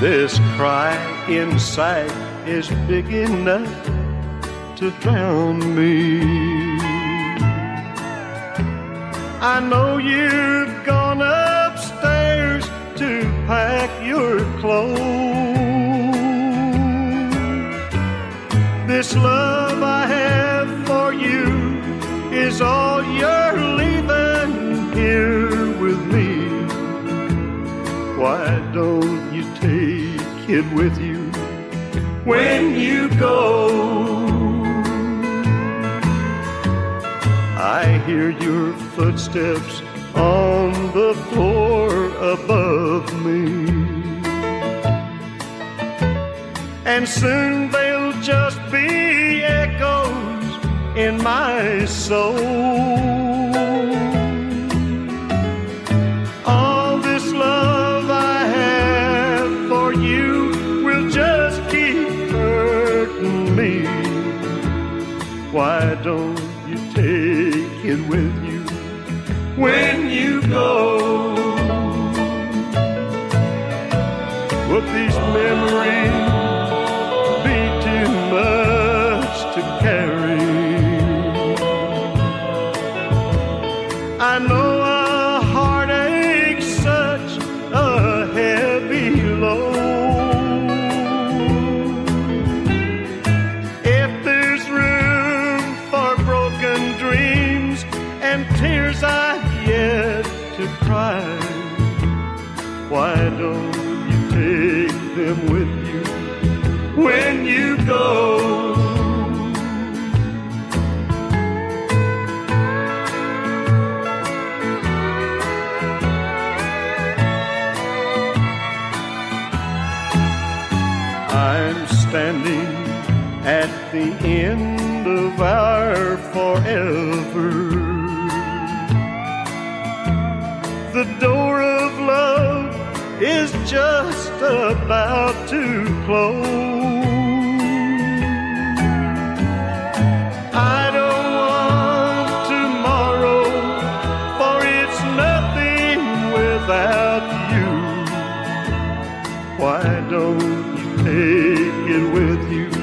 This cry inside is big enough to drown me. I know you've gone upstairs to pack your clothes. This love you take it with you when you go? I hear your footsteps on the floor above me. And soon they'll just be echoes in my soul. Me. Why don't you take it with you when you go? Would these memories and tears I've yet to cry, why don't you take them with you when you go? I'm standing at the end of our forever. Is just about to close. I don't want tomorrow, for it's nothing without you. Why don't you take it with you